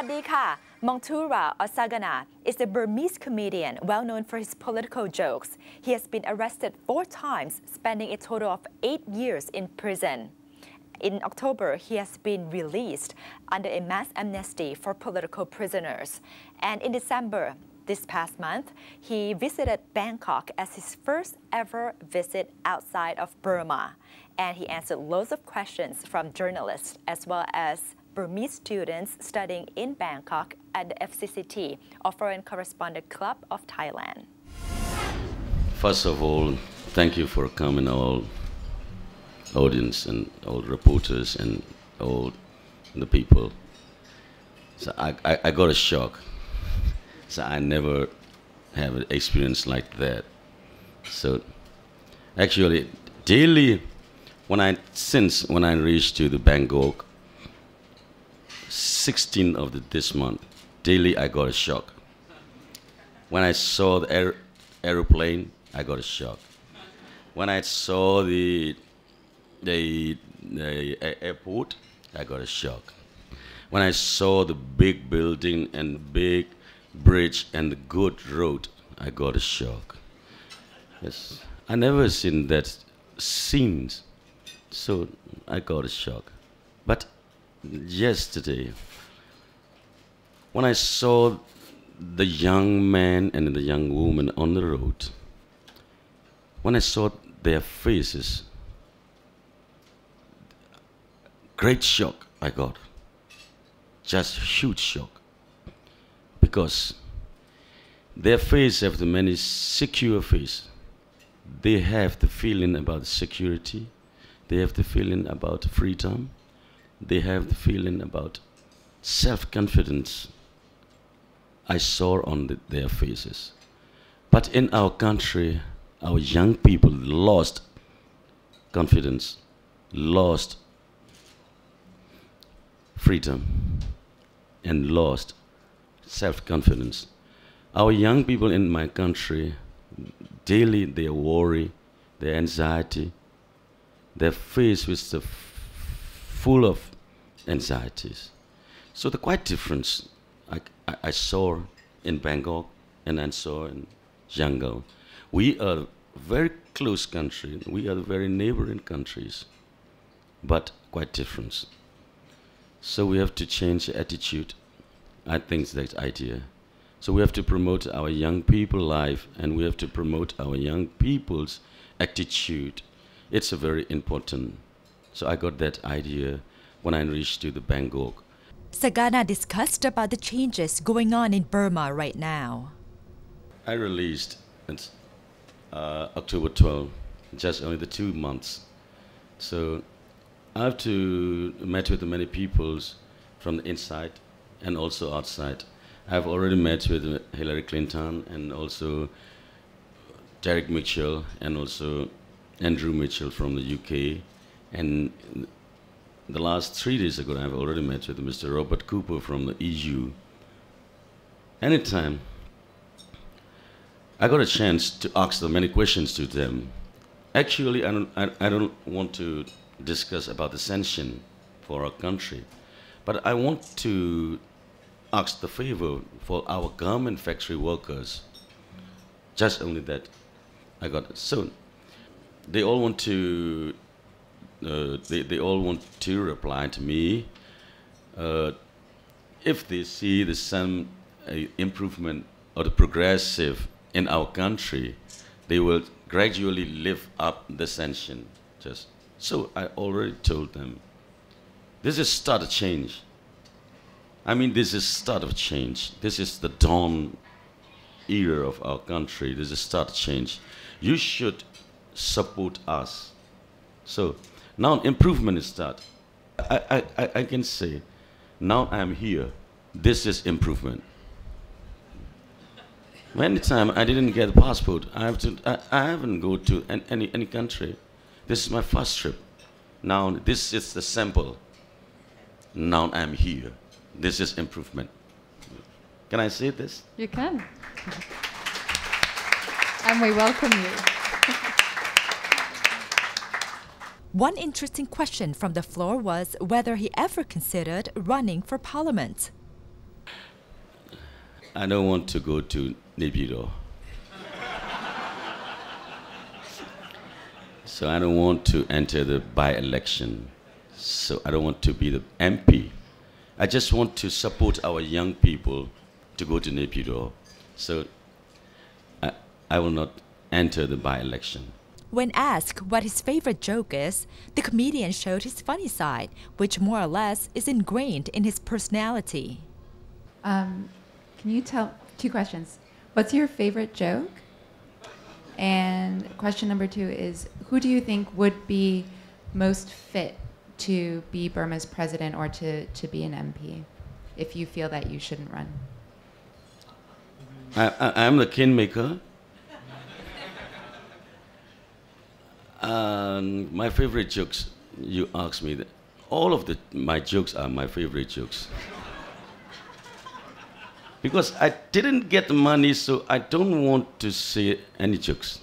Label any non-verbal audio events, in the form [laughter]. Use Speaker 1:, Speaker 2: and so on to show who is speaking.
Speaker 1: Swadika Maung Thura Osagana is a Burmese comedian well known for his political jokes. He has been arrested four times, spending a total of eight years in prison. In October, he has been released under a mass amnesty for political prisoners. And in December, this past month, he visited Bangkok as his first ever visit outside of Burma. And he answered loads of questions from journalists as well as Burmese students studying in Bangkok at the FCCT, or Foreign Correspondent Club of Thailand.
Speaker 2: First of all, thank you for coming, all audience and all reporters and all the people. So I, I, I got a shock. So I never have an experience like that. So actually, daily, when I since when I reached to the Bangkok, 16th of the, this month, daily I got a shock. When I saw the aer aeroplane, I got a shock. When I saw the, the, the airport, I got a shock. When I saw the big building and big bridge and the good road, I got a shock. Yes, I never seen that scenes, so I got a shock. But yesterday when I saw the young man and the young woman on the road, when I saw their faces, great shock I got. Just huge shock. Because their face have the many secure face. They have the feeling about security. They have the feeling about freedom they have the feeling about self-confidence I saw on the, their faces. But in our country, our young people lost confidence, lost freedom, and lost self-confidence. Our young people in my country, daily their worry, their anxiety, their face with the full of anxieties. So the quite difference I, I, I saw in Bangkok and I saw in Yangon. We are very close country. We are very neighboring countries, but quite different. So we have to change attitude. I think that's idea. So we have to promote our young people life and we have to promote our young people's attitude. It's a very important so I got that idea when I reached to the Bangkok.
Speaker 1: Zarganar discussed about the changes going on in Burma right now.
Speaker 2: I released uh, October 12, just only the two months. So I have to met with many peoples from the inside and also outside. I've already met with Hillary Clinton and also Derek Mitchell and also Andrew Mitchell from the UK and the last three days ago, I've already met with Mr. Robert Cooper from the EU. Anytime I got a chance to ask them many questions to them. Actually, I don't, I, I don't want to discuss about the sanction for our country, but I want to ask the favor for our garment factory workers. Just only that I got it. So they all want to uh, they, they all want to reply to me uh, if they see the some uh, improvement or the progressive in our country, they will gradually lift up the sanction. Just so I already told them, this is start of change. I mean, this is start of change. This is the dawn era of our country. This is start of change. You should support us. So now improvement is start. I, I, I can say, now I'm here. This is improvement. Many time I didn't get a passport. I have to. I, I haven't go to any any country. This is my first trip. Now this is the sample. Now I'm here. This is improvement. Can I say this?
Speaker 3: You can. [laughs] and we welcome you.
Speaker 1: One interesting question from the floor was whether he ever considered running for parliament.
Speaker 2: I don't want to go to Naypyidaw. so I don't want to enter the by-election. So I don't want to be the MP. I just want to support our young people to go to Naypyidaw. So I, I will not enter the by-election.
Speaker 1: When asked what his favorite joke is, the comedian showed his funny side, which more or less is ingrained in his personality.
Speaker 3: Um, can you tell two questions? What's your favorite joke? And question number two is who do you think would be most fit to be Burma's president or to, to be an MP if you feel that you shouldn't run?
Speaker 2: I, I, I'm the kingmaker. And my favorite jokes, you ask me, that all of the, my jokes are my favorite jokes. because I didn't get the money, so I don't want to say any jokes.